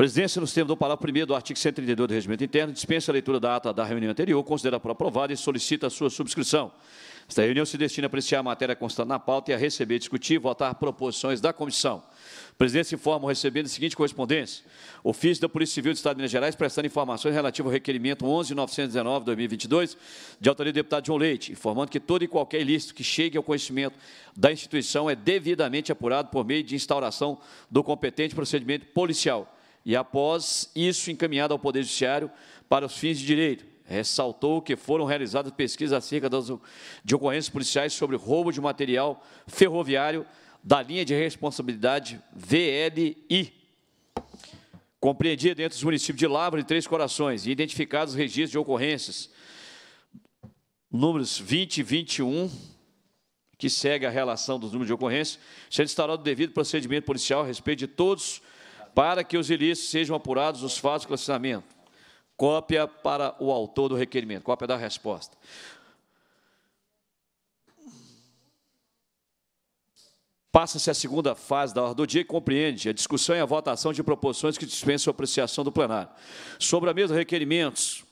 Presidência, nos termos do parágrafo 1 do artigo 132 do Regimento Interno, dispensa a leitura da ata da reunião anterior, considera por aprovada e solicita a sua subscrição. Esta reunião se destina a apreciar a matéria constante na pauta e a receber, discutir e votar proposições da comissão. A presidência informa recebendo a seguinte correspondência. Ofício da Polícia Civil do Estado de Minas Gerais prestando informações relativas ao requerimento 11.919-2022, de autoria do deputado João Leite, informando que todo e qualquer ilícito que chegue ao conhecimento da instituição é devidamente apurado por meio de instauração do competente procedimento policial e, após isso, encaminhado ao Poder Judiciário para os fins de direito. Ressaltou que foram realizadas pesquisas acerca das, de ocorrências policiais sobre roubo de material ferroviário da linha de responsabilidade VLI, compreendida dentro dos municípios de Lavra e Três Corações, e identificados os registros de ocorrências, números 20 e 21, que segue a relação dos números de ocorrência, sendo instaurado o devido procedimento policial a respeito de todos para que os ilícitos sejam apurados os fatos de classificamento. Cópia para o autor do requerimento, cópia da resposta. Passa-se a segunda fase da ordem do dia e compreende a discussão e a votação de proposições que dispensam a apreciação do plenário. Sobre a mesa, requerimentos,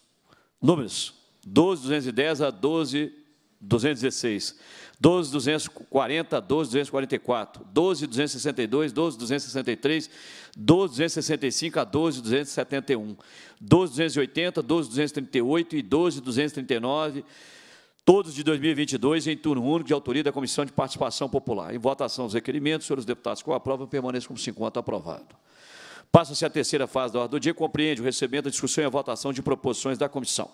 números 12.210 a 12.216. 12.240, 12.244, 12.262, 12.263, 12.265 a 12.271, 12.280, 12.238 e 12.239, todos de 2022, em turno único, de autoria da Comissão de Participação Popular. Em votação os requerimentos, senhores deputados com aprovam, permaneçam como 50 aprovado. Passa-se a terceira fase da ordem do dia, compreende o recebimento, a discussão e a votação de proposições da comissão.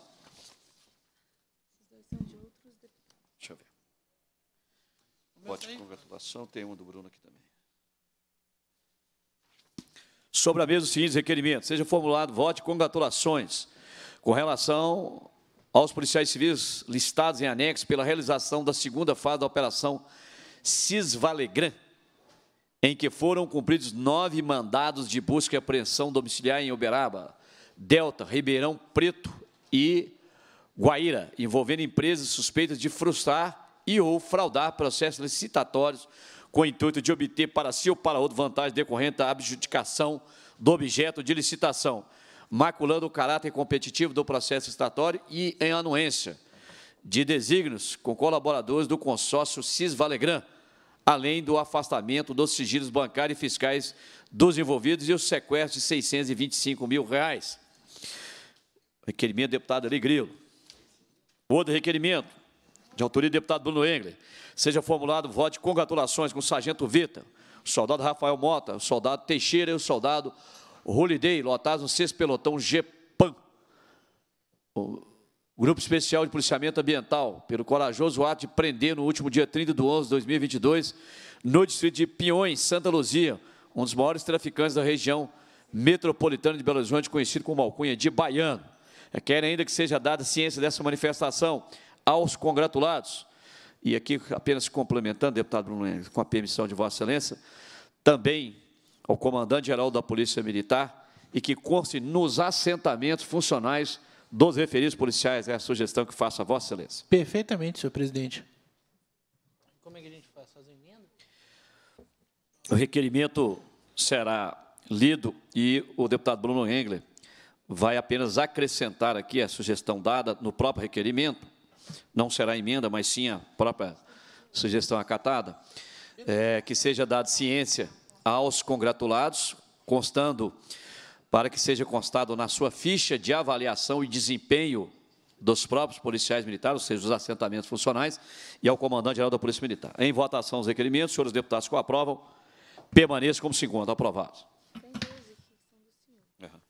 Voto de congratulação, tem uma do Bruno aqui também. Sobre a mesa, os seguintes requerimentos. Seja formulado voto de congratulações com relação aos policiais civis listados em anexo pela realização da segunda fase da operação Cisvalegran, em que foram cumpridos nove mandados de busca e apreensão domiciliar em Uberaba, Delta, Ribeirão Preto e Guaíra, envolvendo empresas suspeitas de frustrar e ou fraudar processos licitatórios com o intuito de obter para si ou para outro vantagem decorrente da abjudicação do objeto de licitação, maculando o caráter competitivo do processo licitatório e em anuência de desígnios com colaboradores do consórcio Cisvalegran, além do afastamento dos sigilos bancários e fiscais dos envolvidos e o sequestro de 625 mil reais. Requerimento do deputado Ali Grilo. Outro requerimento, de autoria do deputado Bruno Engler, seja formulado voto de congratulações com o sargento Vita, o soldado Rafael Mota, o soldado Teixeira e o soldado Holiday, lotados no sexto pelotão GEPAM. O Grupo Especial de Policiamento Ambiental, pelo corajoso ato de prender no último dia 30 de 11 de 2022, no distrito de Pinhões, Santa Luzia, um dos maiores traficantes da região metropolitana de Belo Horizonte, conhecido como alcunha de Baiano. Querem ainda que seja dada ciência dessa manifestação aos congratulados. E aqui, apenas complementando, deputado Bruno, com a permissão de Vossa Excelência, também ao comandante-geral da Polícia Militar e que conste nos assentamentos funcionais dos referidos policiais. É a sugestão que faço a Vossa Excelência. Perfeitamente, senhor presidente. Como é que a gente faz? Faz emenda? O requerimento será lido e o deputado Bruno Engler vai apenas acrescentar aqui a sugestão dada no próprio requerimento, não será emenda, mas sim a própria sugestão acatada, é, que seja dada ciência aos congratulados, constando, para que seja constado na sua ficha de avaliação e desempenho dos próprios policiais militares, ou seja, os assentamentos funcionais, e ao comandante-geral da Polícia Militar. Em votação os requerimentos, senhores deputados que o aprovam, permaneçam como segundo, aprovados. Uhum.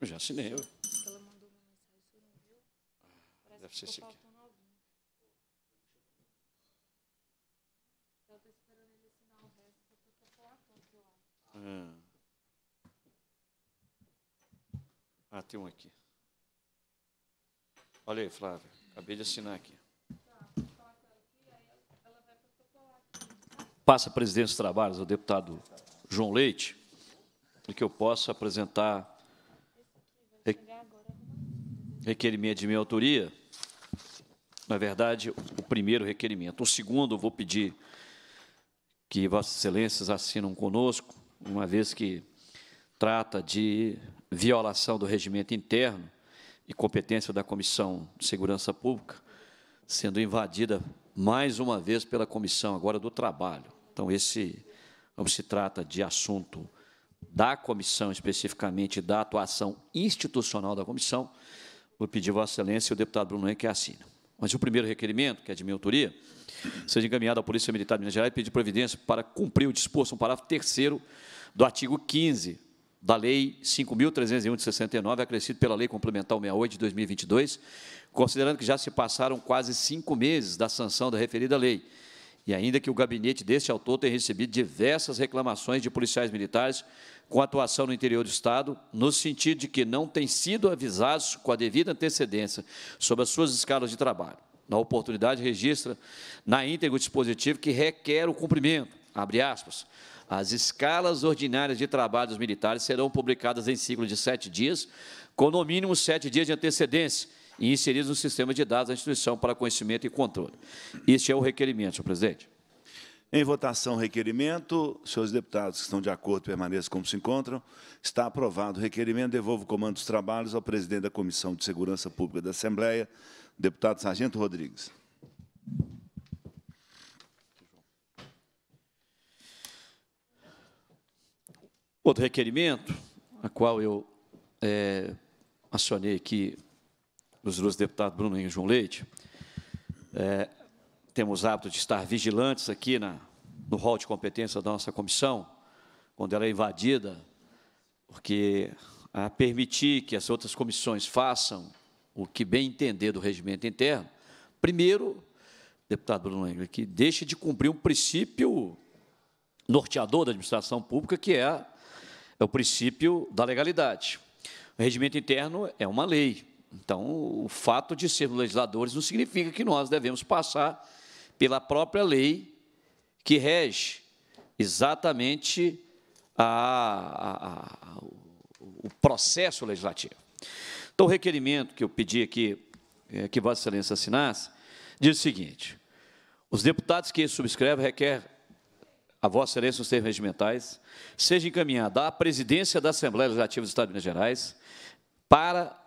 Eu já assinei. Eu. Ser esse aqui. Ah. ah, tem um aqui. Olha aí, Flávia. Acabei de assinar aqui. Passa a presidência dos trabalhos ao deputado João Leite, para que eu possa apresentar requerimento de minha autoria na verdade, o primeiro requerimento. O segundo, vou pedir que Vossas Excelências assinam conosco uma vez que trata de violação do regimento interno e competência da Comissão de Segurança Pública, sendo invadida mais uma vez pela Comissão agora do Trabalho. Então, esse não se trata de assunto da comissão, especificamente da atuação institucional da comissão, vou pedir Vossa Excelência e o deputado Bruno Henrique que assina. Mas o primeiro requerimento, que é de minha autoria, seja encaminhado à Polícia Militar de Minas Gerais e pedir providência para cumprir o disposto no parágrafo 3 do artigo 15 da Lei 5.301 de 69, acrescido pela Lei Complementar 68 de 2022, considerando que já se passaram quase cinco meses da sanção da referida lei, e ainda que o gabinete deste autor tenha recebido diversas reclamações de policiais militares com atuação no interior do Estado, no sentido de que não têm sido avisados com a devida antecedência sobre as suas escalas de trabalho. Na oportunidade, registra na íntegra o dispositivo que requer o cumprimento, abre aspas, as escalas ordinárias de trabalho dos militares serão publicadas em ciclo de sete dias, com no mínimo sete dias de antecedência, e inseridos no sistema de dados da instituição para conhecimento e controle. Este é o requerimento, senhor presidente. Em votação, requerimento. Senhores deputados que estão de acordo, permaneçam como se encontram. Está aprovado o requerimento. Devolvo o comando dos trabalhos ao presidente da Comissão de Segurança Pública da Assembleia, deputado Sargento Rodrigues. Outro requerimento, a qual eu é, acionei aqui os dois deputados Bruno e João Leite, é, temos hábito de estar vigilantes aqui na, no rol de competência da nossa comissão, quando ela é invadida, porque a permitir que as outras comissões façam o que bem entender do regimento interno, primeiro, deputado Bruno Engler, que deixe de cumprir um princípio norteador da administração pública, que é, é o princípio da legalidade. O regimento interno é uma lei, então, o fato de sermos legisladores não significa que nós devemos passar pela própria lei que rege exatamente a, a, a, o processo legislativo. Então, o requerimento que eu pedi aqui, é, que Vossa Excelência assinasse, diz o seguinte: os deputados que subscrevem requer a Vossa Excelência nos termos regimentais, seja encaminhada à presidência da Assembleia Legislativa do Estado de Minas Gerais para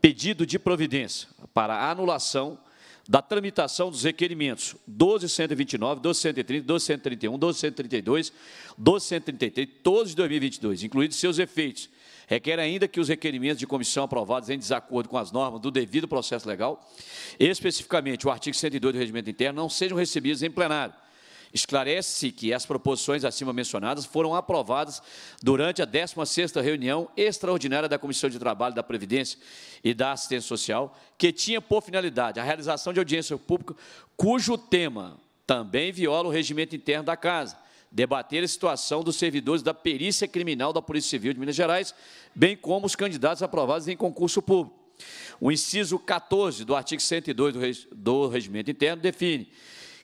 pedido de providência para a anulação da tramitação dos requerimentos 12.129, 12.130, 12.131, 12.132, 12.133, todos de 2022, incluídos seus efeitos. Requer ainda que os requerimentos de comissão aprovados em desacordo com as normas do devido processo legal, especificamente o artigo 102 do Regimento Interno, não sejam recebidos em plenário, Esclarece-se que as proposições acima mencionadas foram aprovadas durante a 16ª reunião extraordinária da Comissão de Trabalho da Previdência e da Assistência Social, que tinha por finalidade a realização de audiência pública, cujo tema também viola o regimento interno da Casa, debater a situação dos servidores da perícia criminal da Polícia Civil de Minas Gerais, bem como os candidatos aprovados em concurso público. O inciso 14 do artigo 102 do Regimento Interno define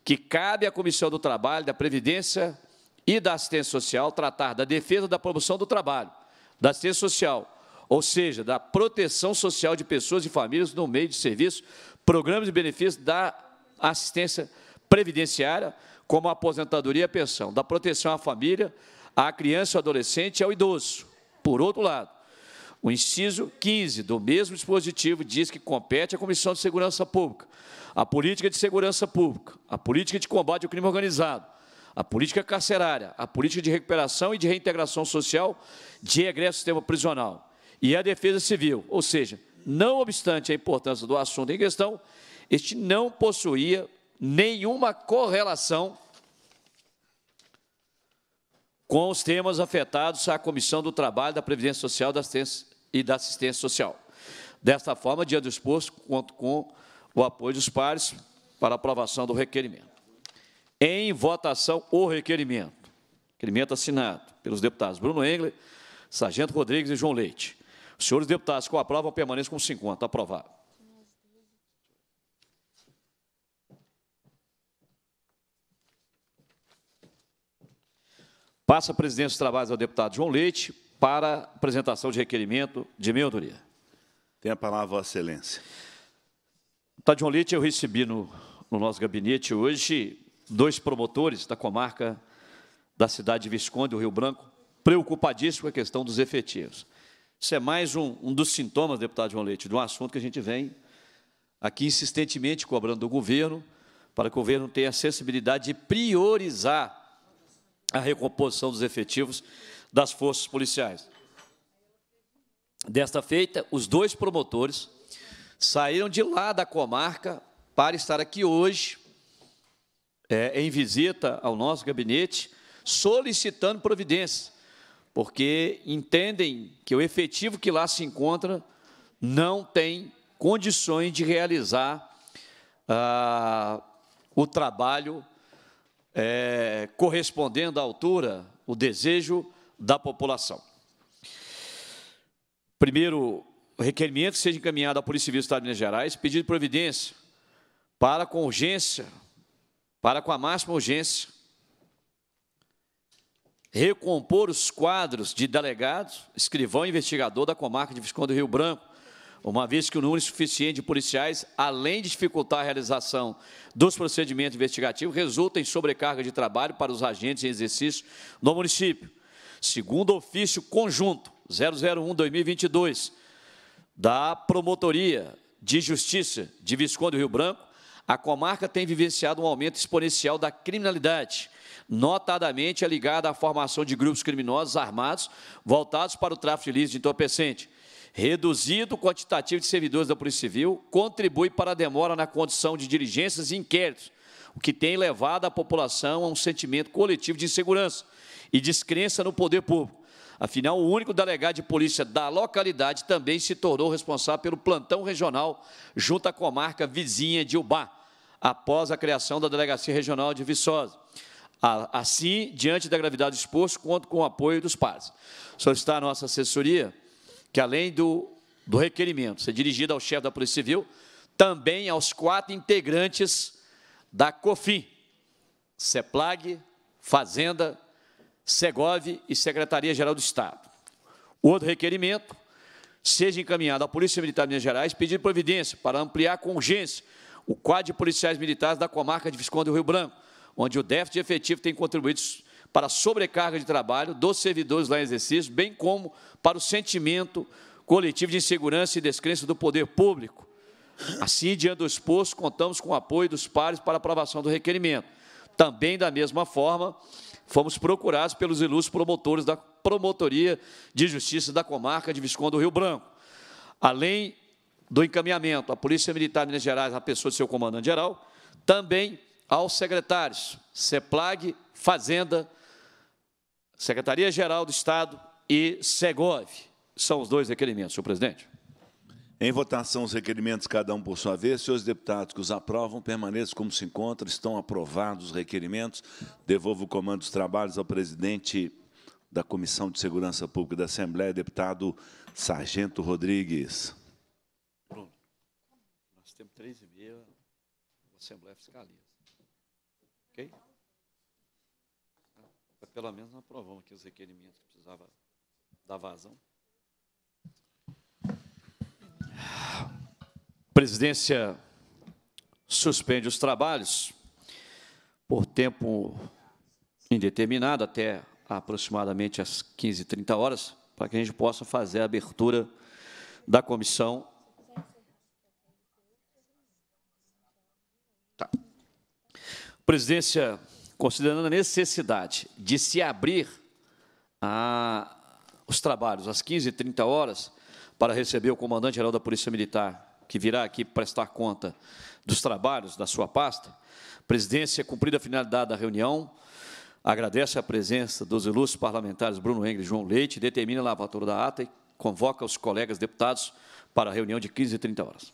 que cabe à Comissão do Trabalho, da Previdência e da Assistência Social tratar da defesa da promoção do trabalho, da assistência social, ou seja, da proteção social de pessoas e famílias no meio de serviço, programas e benefícios da assistência previdenciária, como a aposentadoria e a pensão, da proteção à família, à criança, ao adolescente e ao idoso. Por outro lado, o inciso 15 do mesmo dispositivo diz que compete à Comissão de Segurança Pública. A política de segurança pública, a política de combate ao crime organizado, a política carcerária, a política de recuperação e de reintegração social de regresso ao sistema prisional e a defesa civil, ou seja, não obstante a importância do assunto em questão, este não possuía nenhuma correlação com os temas afetados à Comissão do Trabalho, da Previdência Social e da Assistência Social. Desta forma, dia do exposto, conto com o apoio dos pares para aprovação do requerimento. Em votação, o requerimento. Requerimento assinado pelos deputados Bruno Engler, Sargento Rodrigues e João Leite. Os senhores deputados que o aprovam permaneçam com 50. Aprovado. Passa a presidência dos trabalhos ao deputado João Leite para apresentação de requerimento de minha autoria. Tem a palavra, Vossa Excelência. Tadion Leite, eu recebi no, no nosso gabinete hoje dois promotores da comarca da cidade de Visconde, do Rio Branco, preocupadíssimo com a questão dos efetivos. Isso é mais um, um dos sintomas, deputado João Leite, de um assunto que a gente vem aqui insistentemente cobrando do governo, para que o governo tenha a sensibilidade de priorizar a recomposição dos efetivos das forças policiais. Desta feita, os dois promotores saíram de lá da comarca para estar aqui hoje, é, em visita ao nosso gabinete, solicitando providências, porque entendem que o efetivo que lá se encontra não tem condições de realizar ah, o trabalho é, correspondendo à altura, o desejo da população. Primeiro, requerimento seja encaminhado à Polícia Civil do Estado de Minas Gerais, pedido de providência para com urgência, para com a máxima urgência, recompor os quadros de delegados, escrivão e investigador da comarca de Visconde do Rio Branco, uma vez que o número suficiente de policiais, além de dificultar a realização dos procedimentos investigativos, resulta em sobrecarga de trabalho para os agentes em exercício no município. Segundo ofício conjunto 001-2022 da Promotoria de Justiça de Visconde do Rio Branco, a comarca tem vivenciado um aumento exponencial da criminalidade, notadamente é ligada à formação de grupos criminosos armados voltados para o tráfico de de entorpecente. Reduzido o quantitativo de servidores da Polícia Civil contribui para a demora na condição de diligências e inquéritos, o que tem levado a população a um sentimento coletivo de insegurança e descrença no poder público. Afinal, o único delegado de polícia da localidade também se tornou responsável pelo plantão regional junto à comarca vizinha de Ubá, após a criação da Delegacia Regional de Viçosa. Assim, diante da gravidade do exposto, conto com o apoio dos pares. Solicitar a nossa assessoria que, além do, do requerimento ser dirigido ao chefe da Polícia Civil, também aos quatro integrantes da COFIM, CEPLAG, Fazenda, Segov e Secretaria-Geral do Estado. Outro requerimento, seja encaminhado à Polícia Militar de Minas Gerais pedir providência para ampliar com urgência o quadro de policiais militares da comarca de Visconde do Rio Branco, onde o déficit efetivo tem contribuído para a sobrecarga de trabalho dos servidores lá em exercício, bem como para o sentimento coletivo de insegurança e descrença do poder público. Assim, diante do exposto, contamos com o apoio dos pares para aprovação do requerimento. Também, da mesma forma, fomos procurados pelos ilustres promotores da Promotoria de Justiça da Comarca de Visconde do Rio Branco. Além do encaminhamento à Polícia Militar de Minas Gerais, a pessoa de seu comandante-geral, também aos secretários CEPLAG, Fazenda, Secretaria-Geral do Estado e SEGOV. São os dois requerimentos, senhor presidente. Em votação, os requerimentos, cada um por sua vez. Senhores deputados que os aprovam, permaneçam como se encontram. Estão aprovados os requerimentos. Devolvo o comando dos trabalhos ao presidente da Comissão de Segurança Pública da Assembleia, deputado Sargento Rodrigues. Bruno, nós temos três e meia, a Assembleia fiscaliza. Ok? Pelo menos aprovamos aqui os requerimentos que precisava dar vazão. Presidência suspende os trabalhos por tempo indeterminado, até aproximadamente às 15h30 horas, para que a gente possa fazer a abertura da comissão. Tá. Presidência, considerando a necessidade de se abrir a, os trabalhos às 15h30 horas, para receber o comandante-geral da Polícia Militar, que virá aqui prestar conta dos trabalhos da sua pasta, presidência, cumprida a finalidade da reunião, agradece a presença dos ilustres parlamentares Bruno Engel e João Leite, determina a lavatura da ata e convoca os colegas deputados para a reunião de 15 e 30 horas.